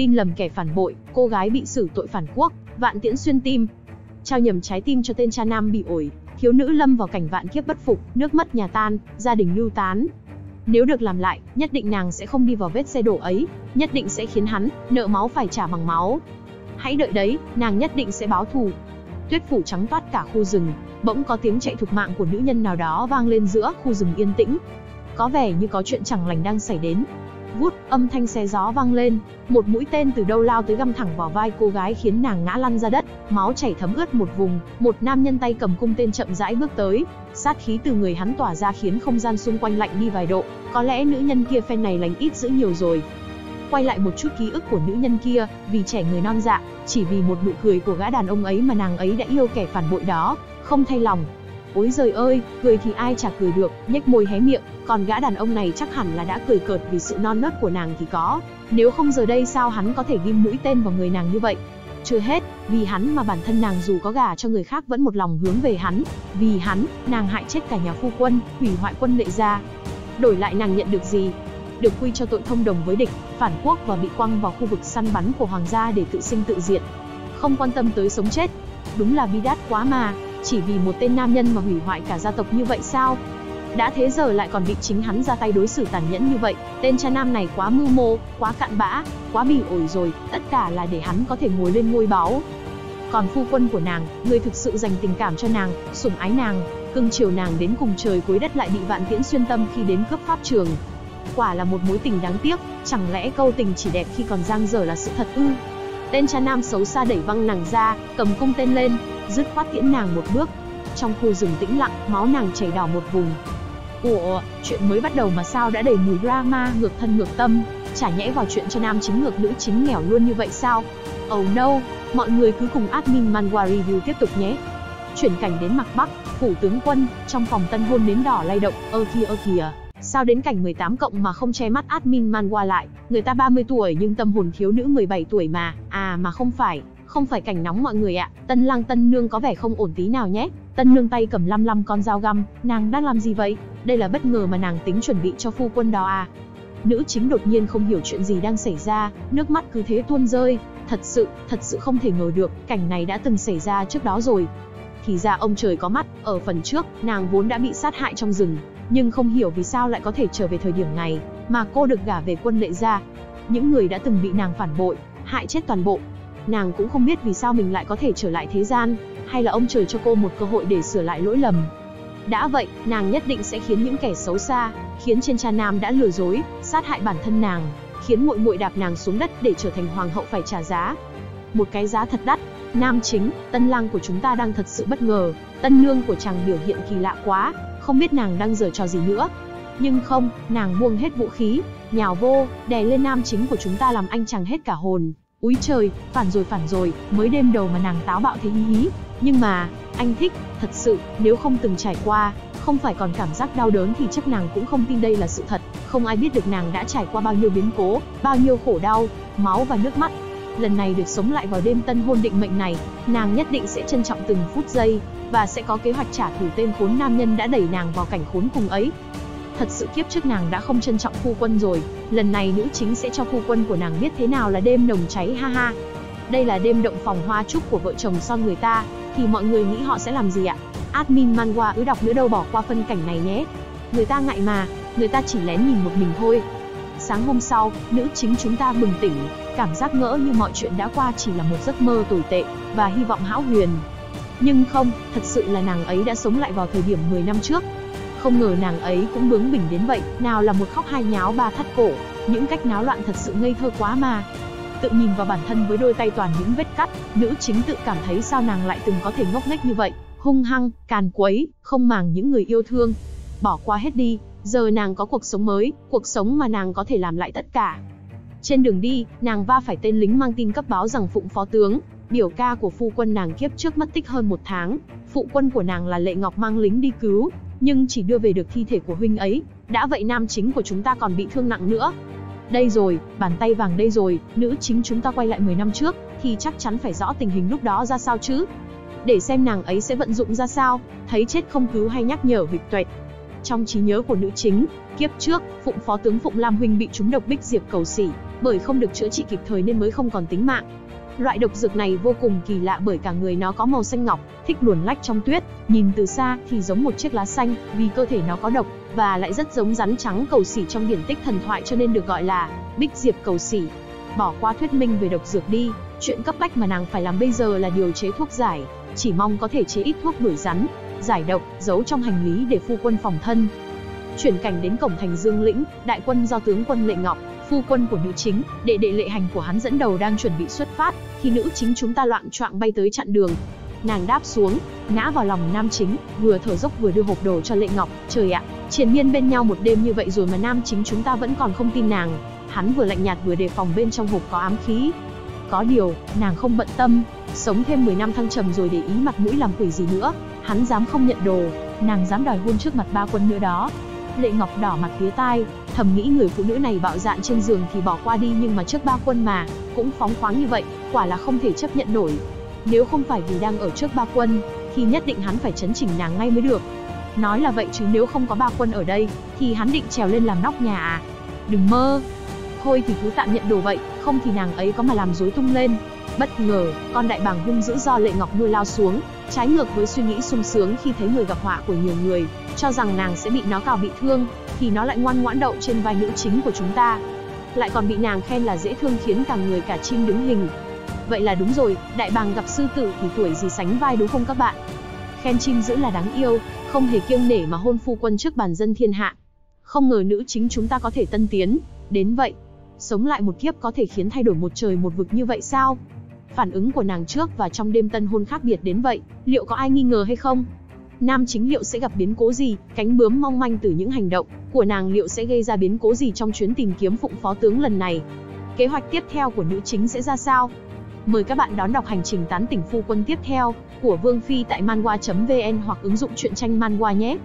tin lầm kẻ phản bội, cô gái bị xử tội phản quốc, vạn tiễn xuyên tim. Trao nhầm trái tim cho tên cha nam bị ổi, thiếu nữ lâm vào cảnh vạn kiếp bất phục, nước mất nhà tan, gia đình lưu tán. Nếu được làm lại, nhất định nàng sẽ không đi vào vết xe đổ ấy, nhất định sẽ khiến hắn, nợ máu phải trả bằng máu. Hãy đợi đấy, nàng nhất định sẽ báo thù. Tuyết phủ trắng toát cả khu rừng, bỗng có tiếng chạy thục mạng của nữ nhân nào đó vang lên giữa khu rừng yên tĩnh. Có vẻ như có chuyện chẳng lành đang xảy đến, Vút, âm thanh xé gió vang lên, một mũi tên từ đâu lao tới găm thẳng vào vai cô gái khiến nàng ngã lăn ra đất, máu chảy thấm ướt một vùng, một nam nhân tay cầm cung tên chậm rãi bước tới, sát khí từ người hắn tỏa ra khiến không gian xung quanh lạnh đi vài độ, có lẽ nữ nhân kia phen này lành ít dữ nhiều rồi. Quay lại một chút ký ức của nữ nhân kia, vì trẻ người non dạ, chỉ vì một nụ cười của gã đàn ông ấy mà nàng ấy đã yêu kẻ phản bội đó, không thay lòng, Ôi giời ơi, cười thì ai chả cười được, nhếch môi hé miệng, còn gã đàn ông này chắc hẳn là đã cười cợt vì sự non nớt của nàng thì có. Nếu không giờ đây sao hắn có thể ghim mũi tên vào người nàng như vậy? Chưa hết, vì hắn mà bản thân nàng dù có gả cho người khác vẫn một lòng hướng về hắn. Vì hắn, nàng hại chết cả nhà phu quân, hủy hoại quân lệ gia. Đổi lại nàng nhận được gì? Được quy cho tội thông đồng với địch, phản quốc và bị quăng vào khu vực săn bắn của hoàng gia để tự sinh tự diệt. Không quan tâm tới sống chết. Đúng là bi đát quá mà. Chỉ vì một tên nam nhân mà hủy hoại cả gia tộc như vậy sao? Đã thế giờ lại còn bị chính hắn ra tay đối xử tàn nhẫn như vậy, tên cha nam này quá mưu mô, quá cạn bã, quá bỉ ổi rồi, tất cả là để hắn có thể ngồi lên ngôi báu. Còn phu quân của nàng, người thực sự dành tình cảm cho nàng, sủng ái nàng, cưng chiều nàng đến cùng trời cuối đất lại bị vạn tiễn xuyên tâm khi đến cướp pháp trường. Quả là một mối tình đáng tiếc, chẳng lẽ câu tình chỉ đẹp khi còn giang dở là sự thật ư? Tên cha nam xấu xa đẩy văng nàng ra, cầm cung tên lên, dứt khoát tiễn nàng một bước. Trong khu rừng tĩnh lặng, máu nàng chảy đỏ một vùng. Ủa, chuyện mới bắt đầu mà sao đã đầy mùi drama ngược thân ngược tâm, chả nhẽ vào chuyện cho nam chính ngược nữ chính nghèo luôn như vậy sao? Oh no, mọi người cứ cùng admin Manhwa Review tiếp tục nhé. Chuyển cảnh đến mặt Bắc, phủ tướng quân, trong phòng tân hôn nến đỏ lay động, ơ kia ơ kìa. Sao đến cảnh 18 cộng mà không che mắt admin man qua lại, người ta 30 tuổi nhưng tâm hồn thiếu nữ 17 tuổi mà, à mà không phải, không phải cảnh nóng mọi người ạ, tân lang tân nương có vẻ không ổn tí nào nhé. Tân nương tay cầm lăm lăm con dao găm, nàng đang làm gì vậy? Đây là bất ngờ mà nàng tính chuẩn bị cho phu quân đó à? Nữ chính đột nhiên không hiểu chuyện gì đang xảy ra, nước mắt cứ thế tuôn rơi. Thật sự, thật sự không thể ngờ được, cảnh này đã từng xảy ra trước đó rồi. Thì ra ông trời có mắt, ở phần trước, nàng vốn đã bị sát hại trong rừng, nhưng không hiểu vì sao lại có thể trở về thời điểm này, mà cô được gả về quân lệ gia. Những người đã từng bị nàng phản bội, hại chết toàn bộ, Nàng cũng không biết vì sao mình lại có thể trở lại thế gian, hay là ông trời cho cô một cơ hội để sửa lại lỗi lầm. Đã vậy, nàng nhất định sẽ khiến những kẻ xấu xa, khiến trên cha nam đã lừa dối, sát hại bản thân nàng, khiến muội muội đạp nàng xuống đất để trở thành hoàng hậu phải trả giá. Một cái giá thật đắt. Nam chính, tân lang của chúng ta đang thật sự bất ngờ, tân nương của chàng biểu hiện kỳ lạ quá, không biết nàng đang giở trò gì nữa. Nhưng không, nàng buông hết vũ khí, nhào vô, đè lên nam chính của chúng ta làm anh chàng hết cả hồn. Úi trời, phản rồi phản rồi, mới đêm đầu mà nàng táo bạo thế hí hí. Nhưng mà, anh thích, thật sự, nếu không từng trải qua, không phải còn cảm giác đau đớn thì chắc nàng cũng không tin đây là sự thật. Không ai biết được nàng đã trải qua bao nhiêu biến cố, bao nhiêu khổ đau, máu và nước mắt. Lần này được sống lại vào đêm tân hôn định mệnh này, nàng nhất định sẽ trân trọng từng phút giây, và sẽ có kế hoạch trả thù tên khốn nam nhân đã đẩy nàng vào cảnh khốn cùng ấy. Thật sự kiếp trước nàng đã không trân trọng phu quân rồi, lần này nữ chính sẽ cho phu quân của nàng biết thế nào là đêm nồng cháy ha ha. Đây là đêm động phòng hoa trúc của vợ chồng son người ta, thì mọi người nghĩ họ sẽ làm gì ạ? Admin manhwa ứ đọc nữa đâu bỏ qua phân cảnh này nhé. Người ta ngại mà, người ta chỉ lén nhìn một mình thôi. Sáng hôm sau, nữ chính chúng ta bừng tỉnh, cảm giác ngỡ như mọi chuyện đã qua chỉ là một giấc mơ tồi tệ, và hy vọng hão huyền. Nhưng không, thật sự là nàng ấy đã sống lại vào thời điểm 10 năm trước, không ngờ nàng ấy cũng bướng bỉnh đến vậy, nào là một khóc hai nháo ba thắt cổ, những cách náo loạn thật sự ngây thơ quá mà. Tự nhìn vào bản thân với đôi tay toàn những vết cắt, nữ chính tự cảm thấy sao nàng lại từng có thể ngốc nghếch như vậy, hung hăng, càn quấy, không màng những người yêu thương. Bỏ qua hết đi, giờ nàng có cuộc sống mới, cuộc sống mà nàng có thể làm lại tất cả. Trên đường đi, nàng va phải tên lính mang tin cấp báo rằng Phụng Phó Tướng, biểu ca của phu quân nàng kiếp trước mất tích hơn một tháng, phụ quân của nàng là Lệ Ngọc mang lính đi cứu, nhưng chỉ đưa về được thi thể của huynh ấy, đã vậy nam chính của chúng ta còn bị thương nặng nữa. Đây rồi, bàn tay vàng đây rồi, nữ chính chúng ta quay lại 10 năm trước, thì chắc chắn phải rõ tình hình lúc đó ra sao chứ. Để xem nàng ấy sẽ vận dụng ra sao, thấy chết không cứu hay nhắc nhở hịch tuệ. Trong trí nhớ của nữ chính, kiếp trước, Phụng Phó tướng Phụng Lam Huynh bị trúng độc bích diệp cầu sỉ, bởi không được chữa trị kịp thời nên mới không còn tính mạng. Loại độc dược này vô cùng kỳ lạ bởi cả người nó có màu xanh ngọc, thích luồn lách trong tuyết, nhìn từ xa thì giống một chiếc lá xanh, vì cơ thể nó có độc, và lại rất giống rắn trắng cầu sỉ trong điển tích thần thoại cho nên được gọi là Bích Diệp cầu sỉ. Bỏ qua thuyết minh về độc dược đi, chuyện cấp bách mà nàng phải làm bây giờ là điều chế thuốc giải, chỉ mong có thể chế ít thuốc đuổi rắn, giải độc, giấu trong hành lý để phu quân phòng thân. Chuyển cảnh đến cổng thành Dương Lĩnh, đại quân do tướng quân Lệ Ngọc, phu quân của nữ chính, đệ đệ Lệ Hành của hắn dẫn đầu đang chuẩn bị xuất phát, khi nữ chính chúng ta loạn choạng bay tới chặn đường. Nàng đáp xuống, ngã vào lòng nam chính, vừa thở dốc vừa đưa hộp đồ cho Lệ Ngọc, trời ạ, triền miên bên nhau một đêm như vậy rồi mà nam chính chúng ta vẫn còn không tin nàng. Hắn vừa lạnh nhạt vừa đề phòng bên trong hộp có ám khí. Có điều, nàng không bận tâm, sống thêm 10 năm thăng trầm rồi để ý mặt mũi làm quỷ gì nữa, hắn dám không nhận đồ, nàng dám đòi hôn trước mặt ba quân nữa đó. Lệ Ngọc đỏ mặt phía tai, thầm nghĩ người phụ nữ này bạo dạn trên giường thì bỏ qua đi nhưng mà trước ba quân mà, cũng phóng khoáng như vậy, quả là không thể chấp nhận nổi. Nếu không phải vì đang ở trước ba quân, thì nhất định hắn phải chấn chỉnh nàng ngay mới được. Nói là vậy chứ nếu không có ba quân ở đây, thì hắn định trèo lên làm nóc nhà à? Đừng mơ. Thôi thì cứ tạm nhận đồ vậy, không thì nàng ấy có mà làm rối tung lên. Bất ngờ, con đại bàng hung dữ do Lệ Ngọc nuôi lao xuống, trái ngược với suy nghĩ sung sướng khi thấy người gặp họa của nhiều người, cho rằng nàng sẽ bị nó cào bị thương, thì nó lại ngoan ngoãn đậu trên vai nữ chính của chúng ta. Lại còn bị nàng khen là dễ thương khiến cả người cả chim đứng hình. Vậy là đúng rồi, đại bàng gặp sư tử thì tuổi gì sánh vai đúng không các bạn? Khen chim dữ là đáng yêu, không hề kiêng nể mà hôn phu quân trước bàn dân thiên hạ. Không ngờ nữ chính chúng ta có thể tân tiến, đến vậy. Sống lại một kiếp có thể khiến thay đổi một trời một vực như vậy sao? Phản ứng của nàng trước và trong đêm tân hôn khác biệt đến vậy, liệu có ai nghi ngờ hay không? Nam chính liệu sẽ gặp biến cố gì, cánh bướm mong manh từ những hành động của nàng liệu sẽ gây ra biến cố gì trong chuyến tìm kiếm phụng phó tướng lần này? Kế hoạch tiếp theo của nữ chính sẽ ra sao? Mời các bạn đón đọc hành trình tán tỉnh phu quân tiếp theo của Vương Phi tại manhwa.vn hoặc ứng dụng truyện tranh manhwa nhé.